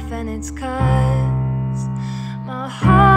off and it's cause my heart